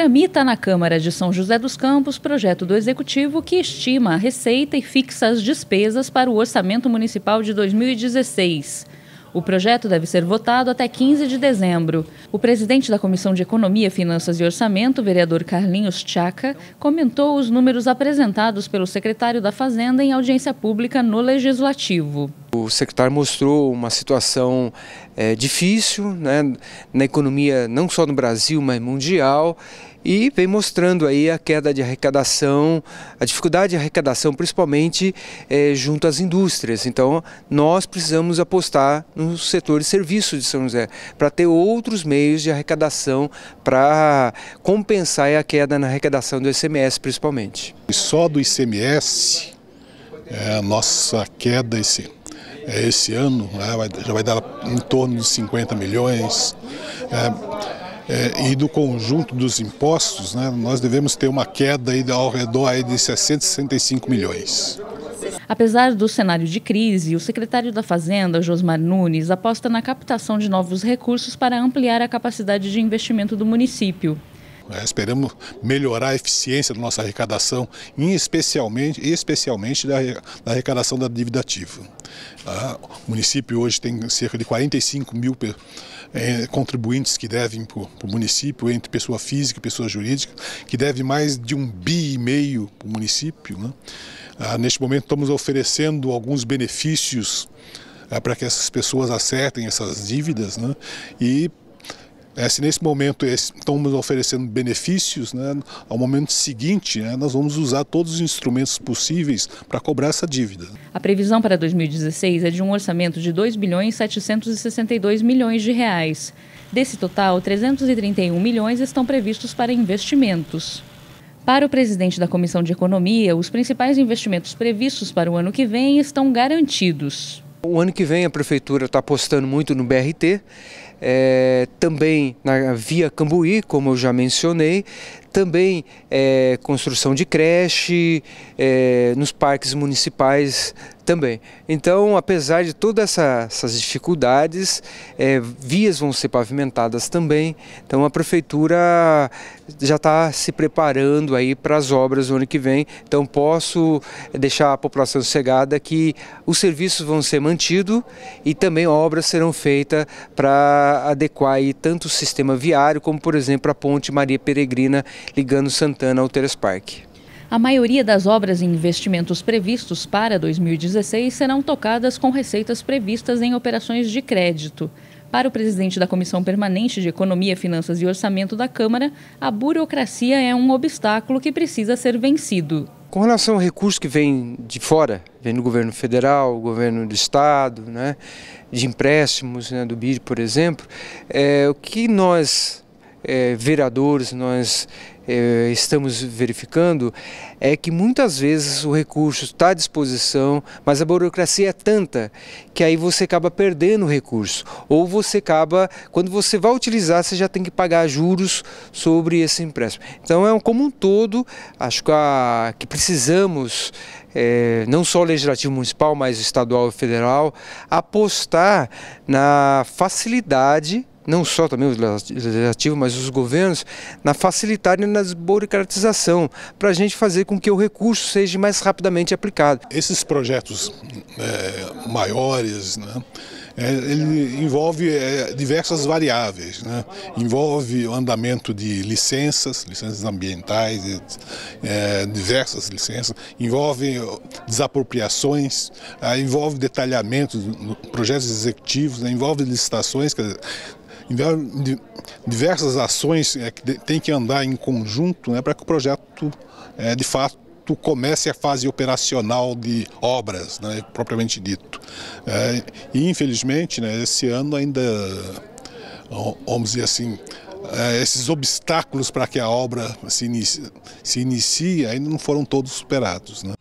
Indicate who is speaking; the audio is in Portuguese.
Speaker 1: Tramita na Câmara de São José dos Campos projeto do Executivo que estima a receita e fixa as despesas para o orçamento municipal de 2016. O projeto deve ser votado até 15 de dezembro. O presidente da Comissão de Economia, Finanças e Orçamento, vereador Carlinhos Chaca, comentou os números apresentados pelo secretário da Fazenda em audiência pública no Legislativo.
Speaker 2: O secretário mostrou uma situação é, difícil né, na economia, não só no Brasil, mas mundial, e vem mostrando aí a queda de arrecadação, a dificuldade de arrecadação, principalmente é, junto às indústrias. Então, nós precisamos apostar no setor de serviços de São José, para ter outros meios de arrecadação para compensar a queda na arrecadação do ICMS, principalmente.
Speaker 3: Só do ICMS, é, a nossa queda esse é, esse ano, né, já vai dar em torno de 50 milhões. É, é, e do conjunto dos impostos, né, nós devemos ter uma queda aí ao redor aí de 665 milhões.
Speaker 1: Apesar do cenário de crise, o secretário da Fazenda, Josmar Nunes, aposta na captação de novos recursos para ampliar a capacidade de investimento do município.
Speaker 3: É, esperamos melhorar a eficiência da nossa arrecadação, especialmente, especialmente da, da arrecadação da dívida ativa. Ah, o município hoje tem cerca de 45 mil é, contribuintes que devem para o município, entre pessoa física e pessoa jurídica, que deve mais de um bi e meio para o município. Né? Ah, neste momento estamos oferecendo alguns benefícios ah, para que essas pessoas acertem essas dívidas né? e é, se nesse momento estamos oferecendo benefícios, né, ao momento seguinte né, nós vamos usar todos os instrumentos possíveis para cobrar essa dívida.
Speaker 1: A previsão para 2016 é de um orçamento de 2 bilhões 762 milhões de reais. Desse total, 331 milhões estão previstos para investimentos. Para o presidente da Comissão de Economia, os principais investimentos previstos para o ano que vem estão garantidos.
Speaker 2: O ano que vem a prefeitura está apostando muito no BRT, é, também na Via Cambuí, como eu já mencionei, também é, construção de creche, é, nos parques municipais também. Então, apesar de todas essa, essas dificuldades, é, vias vão ser pavimentadas também. Então, a prefeitura já está se preparando aí para as obras do ano que vem. Então, posso deixar a população cegada que os serviços vão ser mantidos e também obras serão feitas para adequar aí tanto o sistema viário como, por exemplo, a ponte Maria Peregrina ligando Santana ao Teres Parque.
Speaker 1: A maioria das obras e investimentos previstos para 2016 serão tocadas com receitas previstas em operações de crédito. Para o presidente da Comissão Permanente de Economia, Finanças e Orçamento da Câmara, a burocracia é um obstáculo que precisa ser vencido.
Speaker 2: Com relação ao recurso que vem de fora, vem do governo federal, governo do estado, né, de empréstimos né, do BID, por exemplo, é, o que nós é, vereadores, nós é, estamos verificando é que muitas vezes o recurso está à disposição, mas a burocracia é tanta que aí você acaba perdendo o recurso. Ou você acaba, quando você vai utilizar, você já tem que pagar juros sobre esse empréstimo. Então é um, como um todo, acho que, a, que precisamos é, não só o legislativo municipal, mas estadual e federal, apostar na facilidade não só também o legislativo, mas os governos, na facilitar e na desburocratização, para a gente fazer com que o recurso seja mais rapidamente aplicado.
Speaker 3: Esses projetos é, maiores, né, é, ele envolve é, diversas variáveis, né? envolve o andamento de licenças, licenças ambientais, é, diversas licenças, envolve desapropriações, envolve detalhamento, projetos executivos, né? envolve licitações, quer dizer, diversas ações é, que tem que andar em conjunto né, para que o projeto, é, de fato, comece a fase operacional de obras, né, propriamente dito. É, e, infelizmente, né, esse ano ainda, vamos dizer assim, é, esses obstáculos para que a obra se inicie, se inicie ainda não foram todos superados. Né.